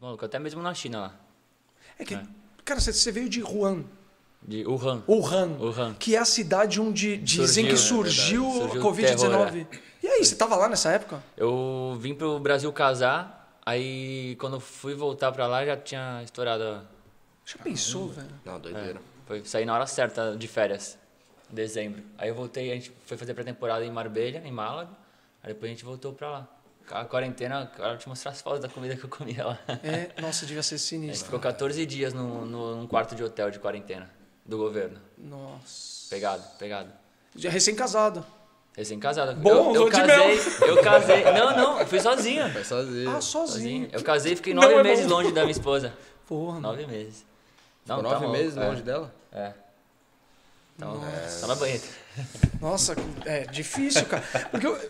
muito maluco. Até mesmo na China lá. É que, É. cara, você, você veio de Wuhan, De Wuhan. Wuhan, Wuhan. que é a cidade onde dizem que Surgiu, surgiu, é a Surgiu o Covid-19. E aí, você tava lá nessa época? Eu vim pro Brasil casar, aí quando fui voltar pra lá já tinha estourado. a- Já pensou, velho? Não, doideira. Foi sair na hora certa de férias, em dezembro. Aí eu voltei, a gente foi fazer pré-temporada em Marbella, em Málaga. Aí depois a gente voltou pra lá. A quarentena, eu te mostrar as fotos da comida que eu comia lá. É, nossa, devia ser A gente sinistro. ficou 14 dias no, no, num quarto de hotel de quarentena do governo. Nossa. Pegado, pegado. Já Recém-casado. Recém-casado. Bom, eu, eu casei, eu casei. Não, não, eu fui sozinho. Vai sozinho. Ah, sozinho. Sozinho. Eu casei e fiquei Não nove é meses longe da minha esposa. Porra, mano. Nove meses. Não, Ficou tá nove meses é. longe dela? É. Então, Nossa. tá na banheta. Nossa, é difícil, cara. Porque eu-